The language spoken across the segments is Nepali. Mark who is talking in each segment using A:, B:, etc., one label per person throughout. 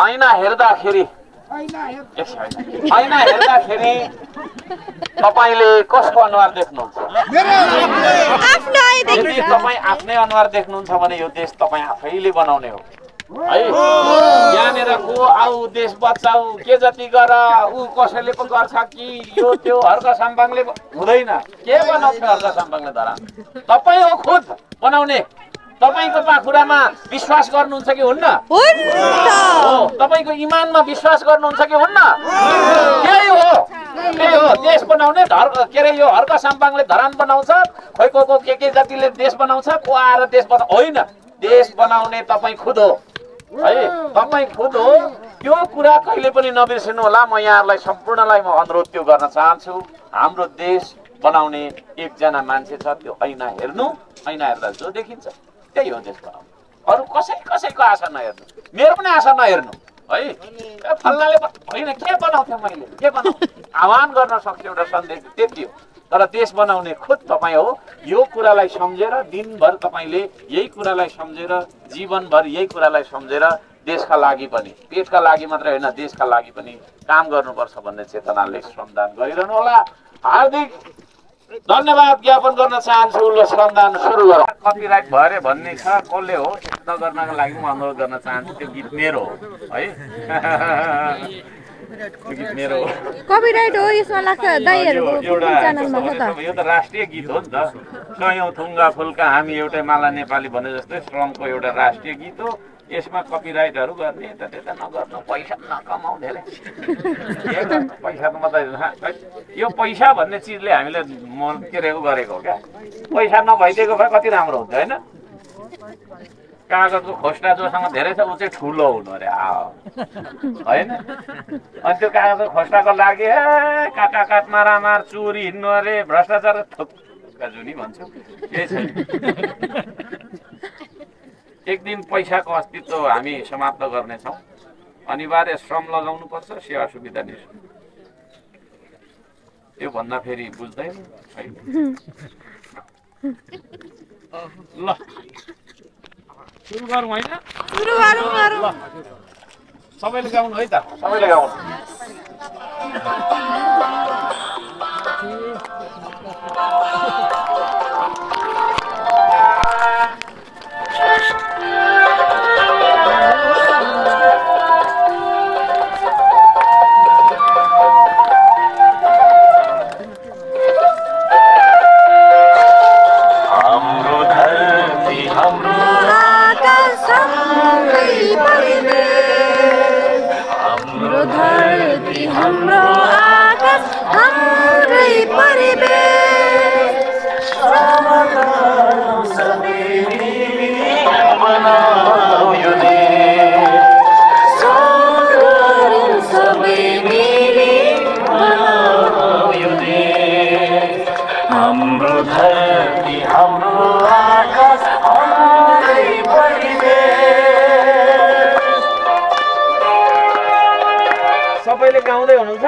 A: ऐना हेर्दाखेरि ऐना हेर्दाखेरि तपाईँले कसको अनुहार देख्नुहुन्छ? यदि तपाईँ आफ्नै अनुहार देख्नुहुन्छ भने यो देश तपाईँ आफैले बनाउने हो। है? यहाँनिर को आऊ देश बचाऊ के जति गर ऊ कसैले पो गर्छ कि यो त्यो हर्क साम्बाङले हुँदैन। के बनाउँछ हर्क साम्बाङले धरान तपाईँ हो खुद बनाउने। तपाईँको पाखुरामा विश्वास गर्नुहुन्छ कि हुन्न? हो तपाईँको इमानमा विश्वास गर्नुहुन्छ कि हुन्न? त्यही हो त्यही हो। देश बनाउने धर के अरे यो हर्क साम्पाङले धरान बनाउँछ खोइ को को के के जातिले देश बनाउँछ को आएर देश बना होइन। देश बनाउने तपाईँ खुद हो। है तपाईँ खुद हो। त्यो कुरा कहिले पनि नबिर्सिनु होला। म यहाँहरूलाई सम्पूर्णलाई म अनुरोध त्यो गर्न चाहन्छु। हाम्रो देश बनाउने एकजना मान्छे छ त्यो ऐना हेर्नु ऐना हेर्दा जो देखिन्छ। त्यही हो बनाउनु अरू कसै कसैको आशा नहेर्नु। मेरो पनि आशा नहेर्नु। है? फल्नाले ब- होइन के बनाउँथेँ मैले? के बनाउ? आह्वान गर्न सक्छु एउटा सन्देश त्यति हो। तर देश बनाउने खुद तपाईँ हो। यो कुरालाई सम्झेर दिनभर तपाईँले यही कुरालाई सम्झेर जीवनभर यही कुरालाई सम्झेर देशका लागि पनि पेटका लागि मात्रै होइन देशका लागि पनि काम गर्नुपर्छ भन्ने चेतनाले श्रमदान गरिरहनु होला। हार्दिक धन्यवाद ज्ञापन गर्न चाहन्छु ल श्रमदान सुरु गरौँ। कपिराइट भयो अरे भन्ने छ कसले हो? यस्तो गर्नको लागि म अनुरोध गर्न चाहन्छु त्यो गीत मेरो हो है? मेरो हो।
B: कपिराइट हो यसमा लाग्छ
A: यो
B: त।
A: राष्ट्रिय गीत हो नि त। सयौँ थुङ्गा फुल्का हामी एउटै माला नेपाली भने जस्तै श्रमको एउटा राष्ट्रिय गीत हो। यसमा कपिराइटहरू गर्ने यता त्यता नगर्नु पैसा नकमाउ धेरै के गर्नु, पैसा त मात्रै यो पैसा भन्ने चिजले हामीलाई म के अरे गरेको हो क्या। पैसा नभइदिएको भए कति राम्रो हुन्थ्यो होइन? कागजको खोस्टा जोसँग धेरै छ ऊ चाहिँ ठुलो हुनु अरे होइन? अनि त्यो कागजको खोस्टाको लागि ए काटा काट मारामार चोरी हिँड्नु अरे भ्रष्टाचार जुनी भन्छु। केही छैन। एक दिन पैसाको अस्तित्व हामी समाप्त गर्नेछौँ। अनिवार्य श्रम लगाउनुपर्छ सेवा सुविधा नि त्यो भन्दा फेरि बुझ्दैन है। ल। सुरु गरौँ होइन
B: सुरु गरौँ गरौँ।
A: सबैले गाउनु है त? सबैले गाउनु। हाम्रो धरती हाम्रो
B: आकाश हाम्रै परिवेश
A: सबैले गाउँदै हुनुहुन्छ।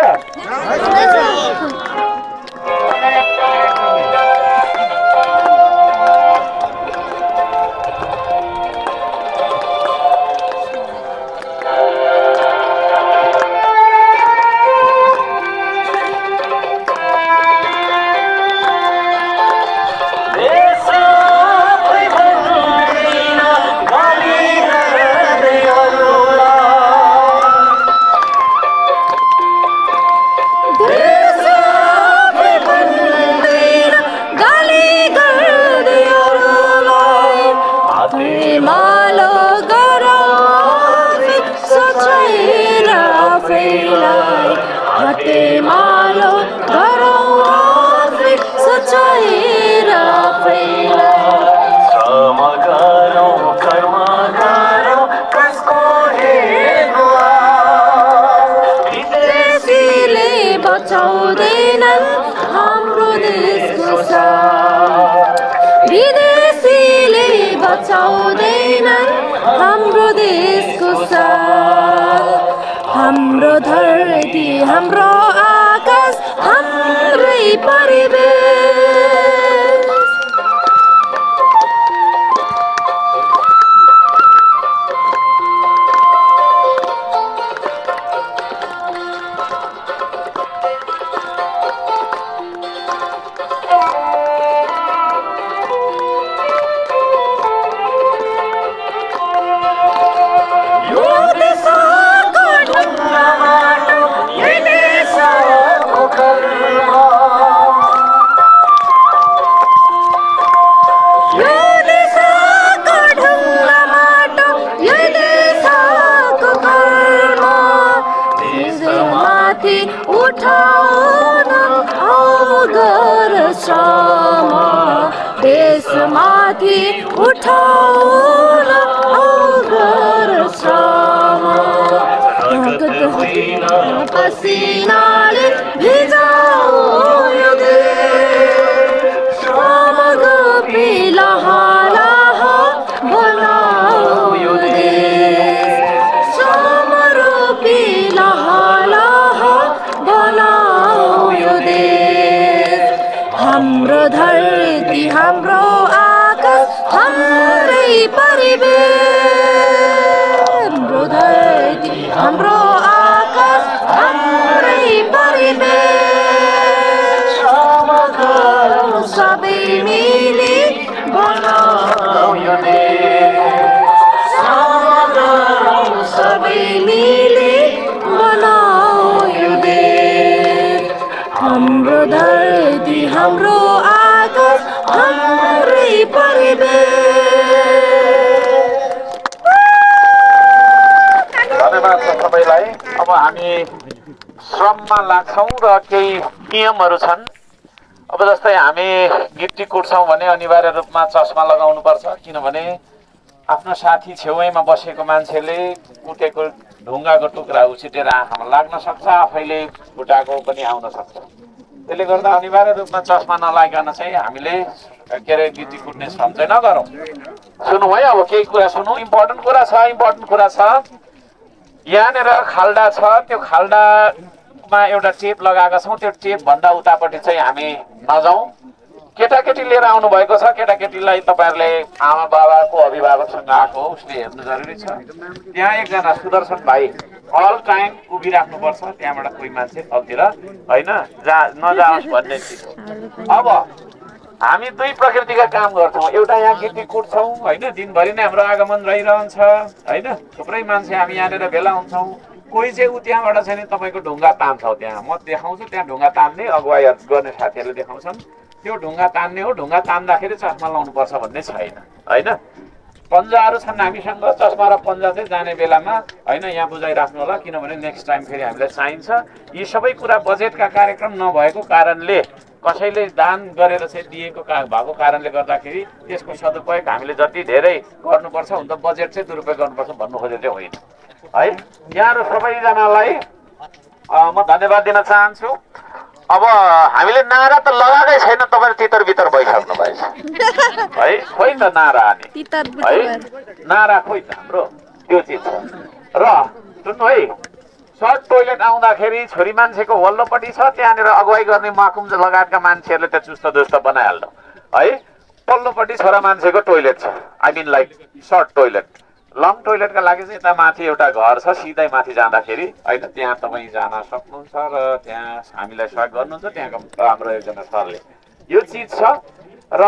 B: সিনারে ভিজাও ওয়দে। সমগ পিলাহালাহ বলাও ওয়দে। সমর পিলাহালাহ বলাও ওয়দে। হামরো ধরতি,
A: হামরো আকাশ, হামরেই পরিবেশ। हामी श्रममा लाग्छौँ र केही नियमहरू छन्। अब जस्तै हामी गिट्टी कुट्छौँ भने अनिवार्य रूपमा चस्मा लगाउनुपर्छ किनभने आफ्नो साथी छेउैमा बसेको मान्छेले कुटेको ढुङ्गाको टुक्रा उछिटेर आँखामा लाग्न सक्छ आफैले फुटाएको पनि आउन सक्छ। त्यसले गर्दा अनिवार्य रूपमा चस्मा नलागिकन चाहिँ हामीले के अरे गिटी कुट्ने श्रम चाहिँ नगरौँ। सुनौँ है अब केही कुरा सुनौँ इम्पोर्टेन्ट कुरा छ इम्पोर्टेन्ट कुरा छ। यहाँनिर खाल्डा छ त्यो खाल्डामा एउटा टेप लगाएका छौँ। त्यो टेपभन्दा उतापट्टि चाहिँ हामी नजाउँ। केटाकेटी लिएर आउनु भएको छ। केटाकेटीलाई तपाईँहरूले आमा बाबाको अभिभावकसँग आएको हो उसले हेर्नु जरुरी छ। त्यहाँ एकजना सुदर्शन भाइ अल टाइम उभिराख्नुपर्छ। त्यहाँबाट कोही मान्छे तलतिर होइन जहाँ नजाओस् भन्ने चिज अब हामी दुई प्रकृतिका काम गर्छौँ। एउटा यहाँ गिटी कुट्छौँ होइन? दिनभरि नै हाम्रो आगमन रहिरहन्छ होइन? थुप्रै मान्छे हामी यहाँनिर भेला हुन्छौँ। कोही चाहिँ ऊ त्यहाँबाट चाहिँ नि तपाईँको ढुङ्गा तान्छौ त्यहाँ। म देखाउँछु त्यहाँ ढुङ्गा तान्ने अगुवाई गर्ने साथीहरूले देखाउँछन्। त्यो ढुङ्गा तान्ने हो ढुङ्गा तान्दाखेरि चस्मा लाउनुपर्छ भन्ने छैन होइन? पन्जाहरू छन् हामीसँग चस्मा र पन्जा चाहिँ जाने बेलामा होइन? यहाँ बुझाइराख्नु होला किनभने नेक्स्ट टाइम फेरि हामीलाई चाहिन्छ। यी सबै कुरा बजेटका कार्यक्रम नभएको कारणले कसैले दान गरेर चाहिँ दिएको का भएको कारणले गर्दाखेरि त्यसको सदुपयोग हामीले जति धेरै गर्नुपर्छ हुन त बजेट चाहिँ दुरुपयोग गर्नुपर्छ भन्नु खोजेको चाहिँ होइन। है यहाँहरू सबैजनालाई म धन्यवाद दिन चाहन्छु। अब हामीले नारा त लगाएकै छैन तपाईँले तितर बितर भइसक्नु भएछ। है खोइ त नारा है नारा खोइ त हाम्रो त्यो चिज छ। र सुन्नु है। सर्ट टोइलेट आउँदाखेरि छोरी मान्छेको वल्लोपट्टि छ त्यहाँनिर अगुवाई गर्ने माकुम लगायतका मान्छेहरूले त्यो चुस्त दुस्त बनाइहाल्नु है पल्लोपट्टि छोरा मान्छेको टोइलेट छ। I mean like short toilet long टोइलेटका लागि चाहिँ यता माथि एउटा घर छ सिधै माथि जाँदाखेरि। होइन त्यहाँ तपाईँ जान सक्नुहुन्छ र त्यहाँ हामीलाई सहयोग गर्नुहुन्छ त्यहाँको हाम्रो एकजना सरले। यो चिज छ र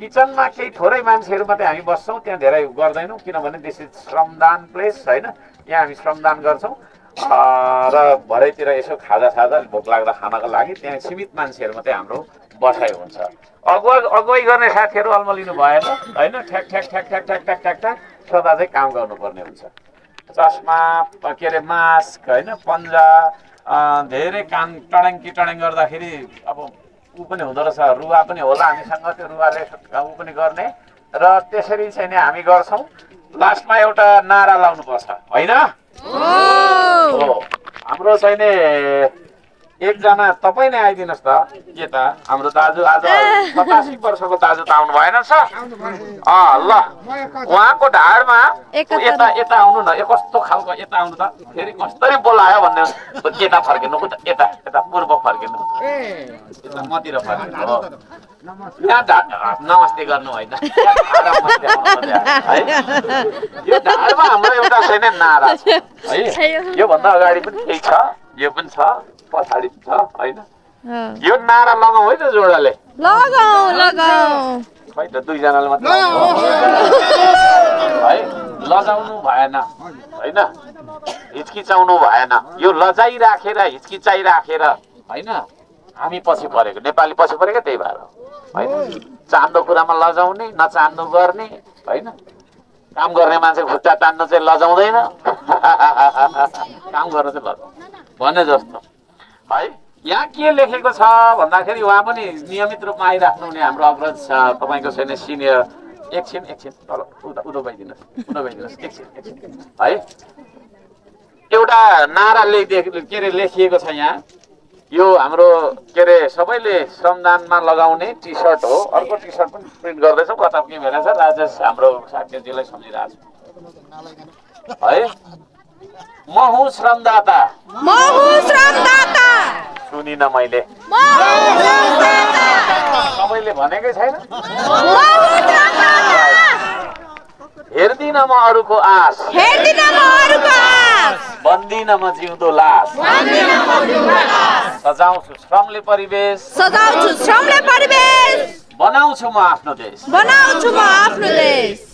A: किचनमा केही थोरै मान्छेहरू मात्रै हामी बस्छौँ त्यहाँ धेरै गर्दैनौँ किनभने दिस इज श्रमदान प्लेस होइन? यहाँ हामी श्रमदान गर्छौँ। र भरेतिर यसो खाजा साजा भोक लाग्दा खानको लागि त्यहाँ सीमित मान्छेहरू मात्रै हाम्रो बसाइ हुन्छ अगुवा अगुवाई गर्ने साथीहरू अल्मलिनु भएन होइन ठ्याक ठ्याक ठ्याक ठ्याक ठ्याक ठ्याक ठ्याक ठ्याक सदा चाहिँ काम गर्नुपर्ने हुन्छ चस्मा के अरे मास्क होइन पन्जा धेरै टडाङ्की टडाङ गर्दाखेरि अब ऊ पनि हुँदो रहेछ रुवा पनि होला हामीसँग त्यो रुवाले ऊ पनि गर्ने र त्यसरी चाहिँ नि हामी गर्छौँ लास्टमा एउटा नारा लाउनुपर्छ होइन हाम्रो चाहिँ नि एकजना तपाईँ नै आइदिनुहोस् त। के त? हाम्रो दाजु आज पचासी वर्षको दाजु त आउनु भएन छ अँ ल। उहाँको ढाडमा। यता यता आउनु न। यो कस्तो खालको यता आउनु त? फेरि कसरी बोलायो भन्ने यता फर्किनु उता यता यता पूर्व फर्किनु। यता मतिर फर्किनु हो। यहाँ ढाड नमस्ते गर्नु होइन। यो ढाडमा हाम्रो एउटा छैन नारा। है? योभन्दा अगाडि पनि केही छ। यो पनि छ पछाडि पनि छ होइन यो नारा लगाउँ है त जोडाले खै त दुईजनाले मात्रै है लजाउनु भएन होइन हिचकिचाउनु भएन यो लजाइ राखेर हिचकिचाइ राखेर होइन हामी पछि परेको नेपाली पछि परेको त्यही भएर होइन? चाहँदो कुरामा लजाउने नचाहँदो गर्ने होइन? काम गर्ने मान्छे खुट्टा तान्न चाहिँ लजाउँदैन। काम गर्न चाहिँ लजाउँछ भने जस्तो है यहाँ के लेखेको छ भन्दाखेरि उहाँ पनि नियमित रूपमा आइराख्नु हुने हाम्रो अग्रज तपाईँको छैन सिनियर। एकछिन एकछिन तल उता उदो भइदिनुहोस् उदो भइदिनुहोस् एकछिन एकछिन है एउटा नारा लेखिदिए के अरे लेखिएको छ यहाँ। यो हाम्रो के अरे सबैले श्रमदानमा लगाउने टी सर्ट हो। अर्को टी सर्ट पनि प्रिन्ट गर्दैछौँ कता के भएर छ राजेश हाम्रो साथीजीलाई सम्झिरहेको छु। है म हुँ श्रमदाता
B: म हुँ श्रमदाता
A: सुनिन मैले।
B: म हुँ श्रमदाता
A: सबैले भनेकै छैन
B: म हुँ श्रमदाता
A: हेर्दिन म अरूको आश।
B: हेर्दिन म अरूको आश
A: बन्दिन म जिउँदो लास। सजाउँछु श्रमले परिवेश।
B: सजाउँछु श्रमले परिवेश।
A: बनाउँछु म आफ्नो देश।
B: बनाउँछु म आफ्नो देश।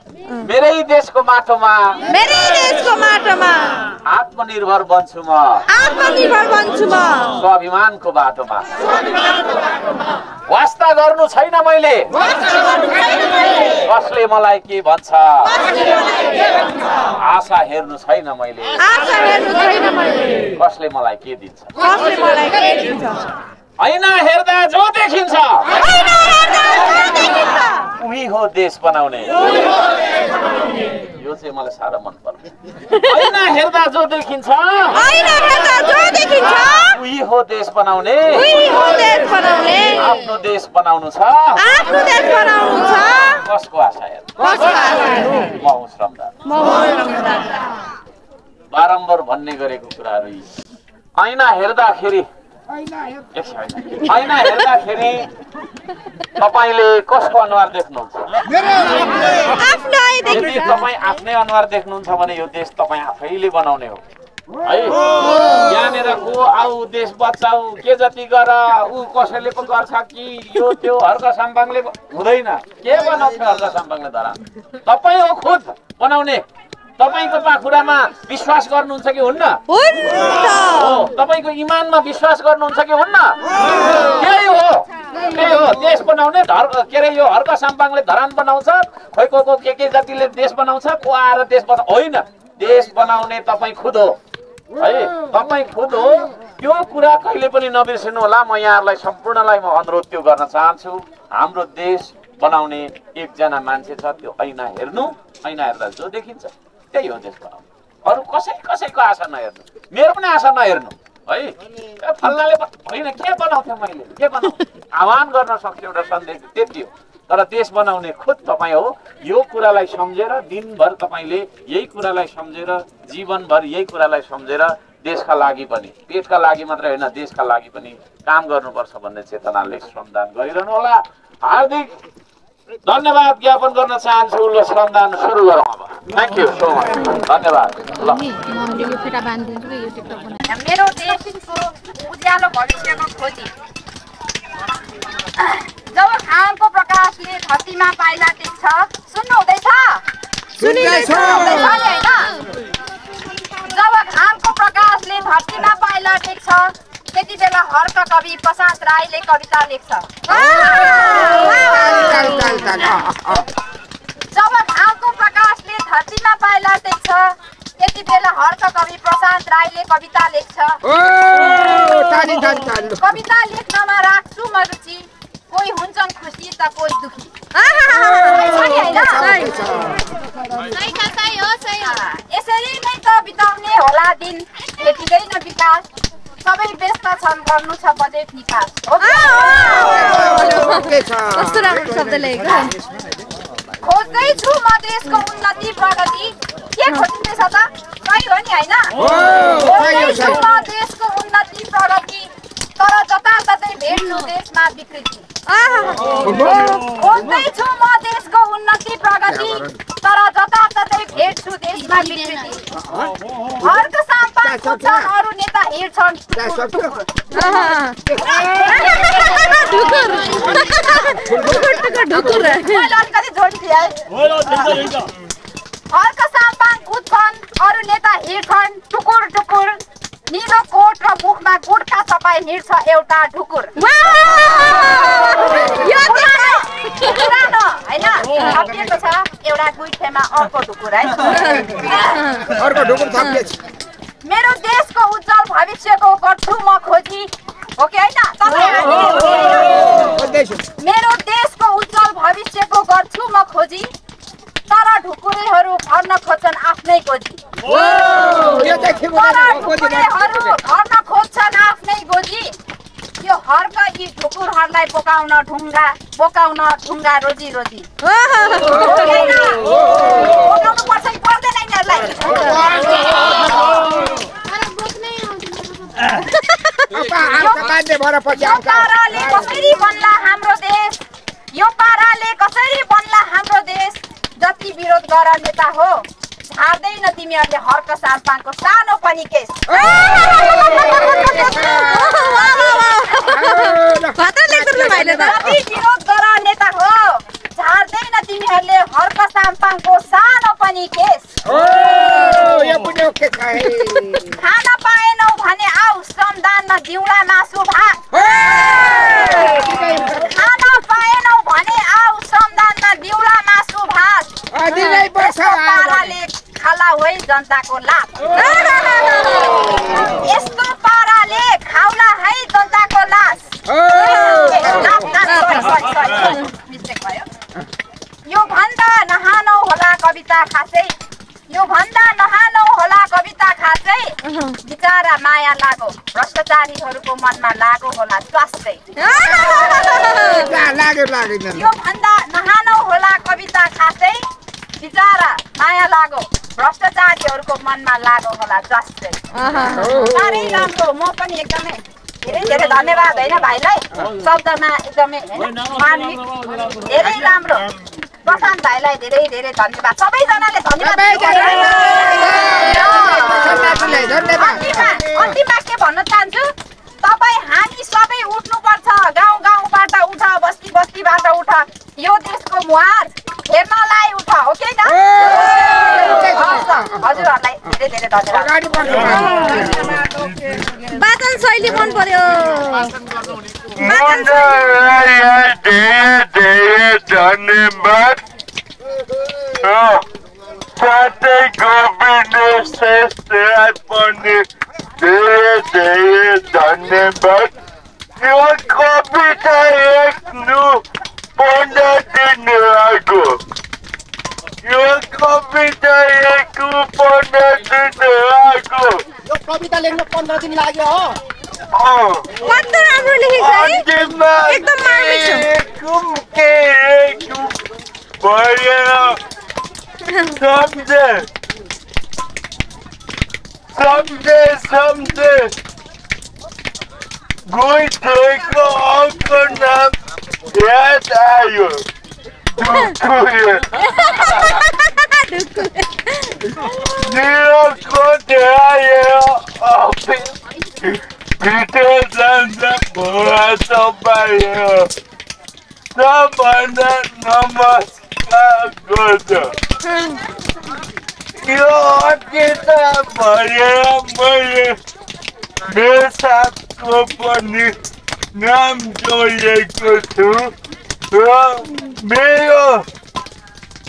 A: मेरै देशको माटोमा।
B: मेरै देशको माटोमा।
A: आत्मनिर्भर बन्छु म।
B: आत्मनिर्भर बन्छु म।
A: स्वाभिमानको बाटोमा। वास्ता गर्नु छैन मैले। कसले मलाई के भन्छ? आशा हेर्नु छैन मैले। कसले मलाई के दिन्छ?
B: होइन हेर्दा जो देखिन्छ।
A: उही हो देश बनाउने। यो चाहिँ मलाई साह्रो मन पर्छ ऐना हेर्दा जो देखिन्छ।
B: होइन हेर्दा जो देखिन्छ।
A: उही हो देश बनाउने। आफ्नो देश बनाउनु छ। कसको आशा म हुँ श्रमदार बारम्बार भन्ने गरेको कुराहरू ऐना हेर्दाखेरि ऐना हेर्दाखेरि तपाईँले कसको अनुहार देख्नुहुन्छ यदि तपाईँ आफ्नै अनुहार देख्नुहुन्छ भने यो देश तपाईँ आफैले बनाउने हो। है? यहाँनिर को आऊ देश बचाऊ के जति गर ऊ कसैले पो गर्छ कि यो त्यो हर्क साम्बाङले हुँदैन के बनाउँछ हर्क साम्बाङले धरा तपाईँ हो खुद बनाउने तपाईँको पाखुरामा विश्वास गर्नुहुन्छ कि हुन्न? हो तपाईँको इमानमा विश्वास गर्नुहुन्छ कि हुन्न? त्यही हो त्यही हो। देश बनाउने धर के अरे यो हर्क साम्पाङले धरान बनाउँछ खोइ को को के के जातिले देश बनाउँछ को आएर देश बना होइन। देश बनाउने तपाईँ खुद हो। है तपाईँ खुद हो। त्यो कुरा कहिले पनि नबिर्सिनु होला। म यहाँहरूलाई सम्पूर्णलाई म अनुरोध त्यो गर्न चाहन्छु। हाम्रो देश बनाउने एकजना मान्छे छ त्यो ऐना हेर्नु ऐना हेर्दा जो देखिन्छ। त्यही हो बनाउनु अरू कसै कसैको आशा नहेर्नु। मेरो पनि आशा नहेर्नु। है? फल्नाले ब- होइन के बनाउँथेँ मैले? के बनाउ? आह्वान गर्न सक्छु एउटा सन्देश त्यति हो। तर देश बनाउने खुद तपाईँ हो। यो कुरालाई सम्झेर दिनभर तपाईँले यही कुरालाई सम्झेर जीवनभर यही कुरालाई सम्झेर देशका लागि पनि पेटका लागि मात्रै होइन देशका लागि पनि काम गर्नुपर्छ भन्ने चेतनाले श्रमदान गरिरहनु होला। हार्दिक धन्यवाद ज्ञापन गर्न चाहन्छु ल श्रमदान सुरु गरौँ अब। थ्याङ्क यू सो मच धन्यवाद। ल।
C: यो फेटा बाँधिदिन्छु कि यो टिकटक बनाएर
D: मेरो देशको उज्यालो भविष्यको खोजी। जब घामको प्रकाशले धरतीमा पाइला टेक्छ सुन्नु हुँदैछ जब घामको प्रकाशले धरतीमा पाइला टेक्छ त्यति बेला हर्क कवि प्रशान्त राईले कविता लेख्छ। जब घामको प्रकाशले धरतीमा पाइला टेक्छ त्यति बेला हर्क कवि प्रशान्त राईले कविता लेख्छ। कविता लेख्नमा राख्छु म रुचि कोही हुन्छन् खुसी त कोही दुखी। यसरी नै त बिताउने होला दिन भेटिँदैन विकास। सबै व्यस्त छन् गर्नु छ बजेट निकास?
B: कस्तो राम्रो शब्द लेखेको
D: खोज्दैछु म देशको उन्नति प्रगति के खोजिँदैछ त सही हो नि होइन खोज्दैछु म देशको उन्नति प्रगति तर जताततै भेट्नु देशमा विकृति म देशको उन्नति प्रगति तर जताततै भेट्छु देशमा विकृति। हर्क साम्पाङ खोज्छन् अरू नेता हिँड्छन् अलिकति है। कुद्छन् अरू नेता हिँड्छन् टुकुर टुकुर। निलो कोट र मुखमा गुटका तपाईँ हिँड्छ एउटा ढुकुर। पुरानो होइन? थपिएको छ एउटा गुइठेमा अर्को ढुकुर है?
E: अर्को ढुकुर थपिएछ।
D: मेरो देशको उज्जवल भविष्यको गर्छु म खोजी। हो कि होइन? तपाईँ
E: खोज्दैछु।
D: मेरो देशको उज्जवल भविष्यको गर्छु म खोजी। तर ढुकुरेहरू भर्न खोज्छन् आफ्नै गोजी। तर ढुकुरेहरू भर्न खोज्छन् आफ्नै गोजी। यो हर्क यी ढुकुरहरूलाई बोकाउन ढुङ्गा बोकाउन ढुङ्गा रोजी रोजी। बोकाउनु पर्छ कि पर्दैन यिनीहरूलाई। पाराले कसरी बन्ला हाम्रो देश? यो पाराले कसरी जति विरोध गर नेता हो। झार्दैन तिमीहरूले हर्क साम्पाङको सानो पनि केस। विरोध गर नेता हो। झार्दैन तिमीहरूले हर्क साम्पाङको सानो पनि केस। खान पाएनौ भने आऊ श्रमदानमा दिउँला मासु भात खान पाएनौ भने आऊ श्रमदानमा दिउँला मासु भात
E: अँ, दिनै पर्छ
D: यस्तो पाराले खाला है जनताको लाभ। यस्तो पाराले खाउला है जनताको लास। यो भन्दा नहानौ होला कविता खासै यो भन्दा नहानौ होला कविता खासै बिचारा माया लागो। भ्रष्टाचारीहरूको मनमा लागो होला स्वास्थ्य। यो भन्दा नहानौ होला कविता खासै बिचारा माया लागो मनमा लागो होला जस्तै साह्रै राम्रो म पनि एकदमै धेरै धेरै धन्यवाद होइन भाइलाई शब्दमा एकदमै धेरै राम्रो प्रशान्त भाइलाई धेरै धेरै धन्यवाद सबैजनाले धन्यवाद अन्तिममा के भन्न चाहन्छु तपाईँ हामी सबै उठ्नुपर्छ गाउँ गाउँबाट उठ बस्ती बस्तीबाट उठ यो देशको मुहार हेर्नलाई उठ हो कि हजुरहरूलाई धेरै धेरै धन्यवाद
B: वाचन शैली मन पर्यो
F: धन्यवाद साथै गोविन्द श्रेष्ठलाई पनि धेरै धेरै धन्यवाद कविता लेख्नु पन्ध्र दिन लाग्यो यो कविता लेख्नु पन्ध्र दिन लाग्यो
E: यो कविता लेख्नु पन्ध्र दिन लाग्यो हो
B: कस्तो राम्रो लेखेको है एकदम मार्मिक छ।
F: एकम के भएर सम्झे सम्झे सम्झे Good Draco Onkonam Red Iron. Dukuyan. Nero Koteaya of Peter Zanza Burasabaya. Sabana भएर मैले मेरो साथको पनि नाम जोडेको छु र मेरो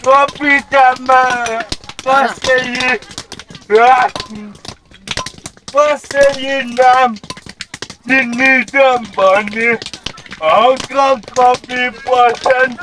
F: कवितामा कसरी राख्नु कसरी नाम चिनिन्छ भने हक कवि प्रशान्त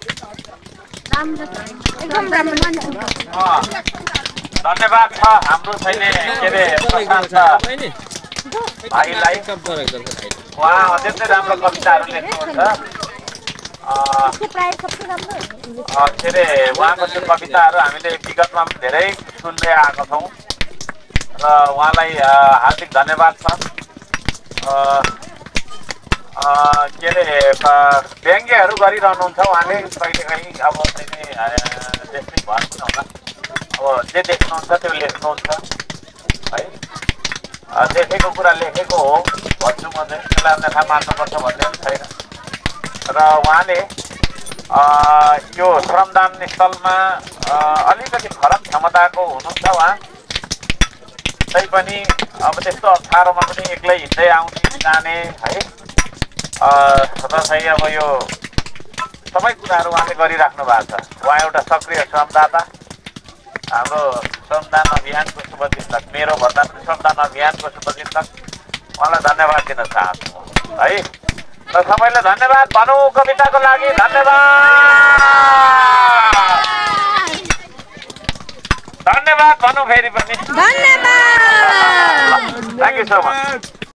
B: एकदम राम्रो
A: धन्यवाद छ हाम्रो छैन के अरे भाइलाई। उहाँ अत्यन्तै राम्रो कविताहरू लेख्नुहुन्छ। के अरे उहाँको त्यो कविताहरू हामीले विगतमा धेरै सुन्दै आएको छौँ। र उहाँलाई हार्दिक धन्यवाद छ। के अरे व्यङ्ग्यहरू गरिरहनुहुन्छ उहाँले कहिलेकाहीँ अब चाहिँ नि, अ, त्यसमै भर पनि होला अब जे देख्नुहुन्छ त्यो लेख्नुहुन्छ है देखेको कुरा लेखेको हो भन्छु म चाहिँ त्यसलाई अन्यथा मान्नुपर्छ भन्ने पनि छैन र उहाँले यो श्रमदान स्थलमा अलिकति फरक क्षमताको हुनुहुन्छ उहाँ तैपनि अब त्यस्तो अप्ठ्यारोमा पनि एक्लै हिँड्दै आउने जाने है र चाहिँ अब यो सबै कुराहरू उहाँले गरिराख्नु भएको छ। उहाँ एउटा सक्रिय श्रमदाता। हाम्रो श्रमदान अभियानको शुभचिन्तक मेरो भन्दा पनि श्रमदान अभियानको शुभचिन्तक। उहाँलाई धन्यवाद दिन चाहन्छु है? र सबैलाई धन्यवाद। भनौँ कविताको लागि धन्यवाद। धन्यवाद भनौँ फेरि पनि।
B: धन्यवाद।
A: Thank you so much